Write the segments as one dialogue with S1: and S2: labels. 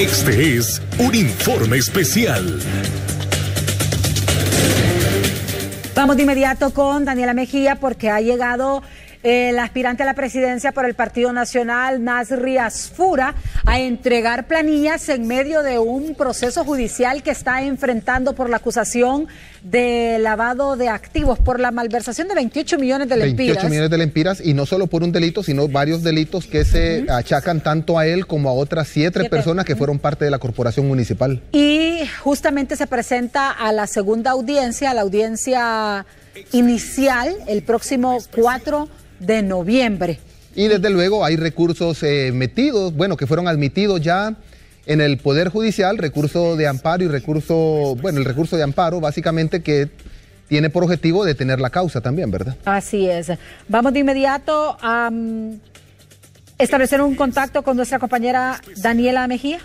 S1: Este es un informe especial.
S2: Vamos de inmediato con Daniela Mejía porque ha llegado el aspirante a la presidencia por el Partido Nacional, Nasri Asfura, a entregar planillas en medio de un proceso judicial que está enfrentando por la acusación de lavado de activos, por la malversación de 28 millones de lempiras.
S3: 28 millones de lempiras y no solo por un delito, sino varios delitos que se achacan tanto a él como a otras siete, personas que fueron parte de la corporación municipal.
S2: Y justamente se presenta a la segunda audiencia, a la audiencia inicial, el próximo 4 de noviembre.
S3: Y desde luego hay recursos eh, metidos, bueno, que fueron admitidos ya en el Poder Judicial, recurso de amparo y recurso, bueno, el recurso de amparo básicamente que tiene por objetivo detener la causa también, ¿verdad?
S2: Así es. Vamos de inmediato a mm, establecer un contacto con nuestra compañera Daniela Mejía.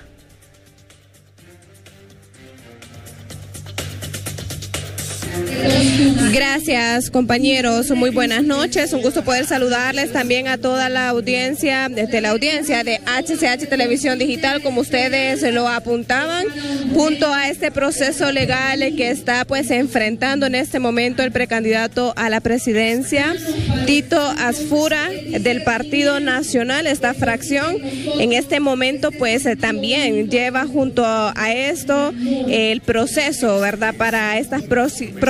S4: Gracias compañeros, muy buenas noches, un gusto poder saludarles también a toda la audiencia, desde la audiencia de HCH Televisión Digital, como ustedes lo apuntaban, junto a este proceso legal que está pues enfrentando en este momento el precandidato a la presidencia, Tito Asfura del Partido Nacional, esta fracción, en este momento pues también lleva junto a esto el proceso, ¿verdad? Para estas próximas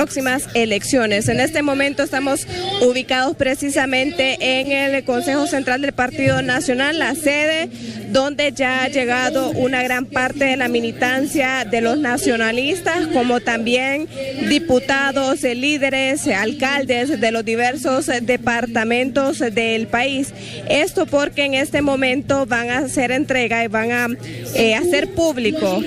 S4: elecciones. En este momento estamos ubicados precisamente en el Consejo Central del Partido Nacional, la sede donde ya ha llegado una gran parte de la militancia de los nacionalistas, como también diputados, líderes, alcaldes de los diversos departamentos del país. Esto porque en este momento van a hacer entrega y van a eh, hacer público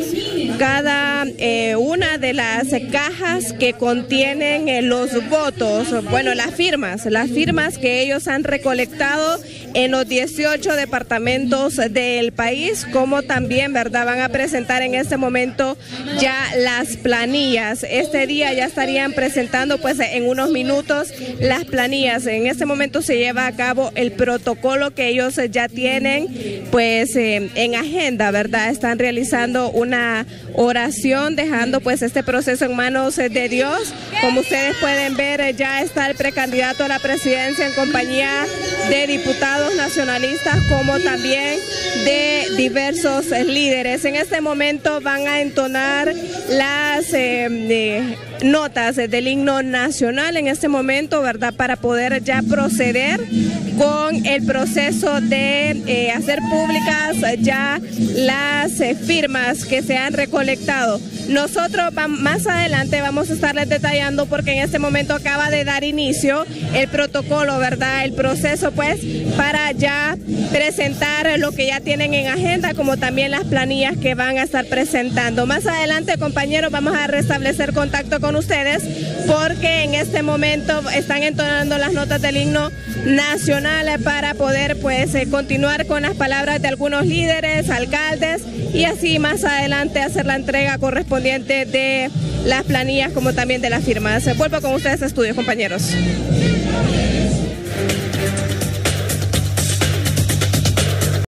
S4: cada eh, una de las cajas que contienen eh, los votos, bueno, las firmas, las firmas que ellos han recolectado en los 18 departamentos del país, como también, ¿verdad? Van a presentar en este momento ya las planillas. Este día ya estarían presentando, pues, en unos minutos las planillas. En este momento se lleva a cabo el protocolo que ellos ya tienen, pues, eh, en agenda, ¿verdad? Están realizando una oración, dejando, pues, este proceso en manos de Dios. Como ustedes pueden ver, ya está el precandidato a la presidencia en compañía de diputados nacionalistas como también de diversos líderes. En este momento van a entonar las eh, notas del himno nacional en este momento, ¿verdad? Para poder ya proceder con el proceso de eh, hacer públicas ya las eh, firmas que se han recolectado. Nosotros más adelante vamos a estarles detallando porque en este momento acaba de dar inicio el protocolo, ¿verdad? El proceso pues para ya presentar lo que ya tienen en agenda como también las planillas que van a estar presentando. Más adelante compañeros vamos a restablecer contacto con ustedes porque en este momento están entonando las notas del himno nacional para poder pues eh, continuar con las palabras de algunos líderes, alcaldes y así más adelante hacer la entrega correspondiente de las planillas como también de las firmas. Vuelvo con ustedes a estudios, compañeros.